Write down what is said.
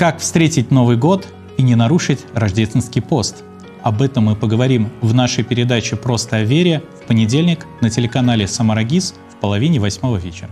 Как встретить Новый год и не нарушить рождественский пост? Об этом мы поговорим в нашей передаче «Просто о вере» в понедельник на телеканале Самарагиз в половине восьмого вечера.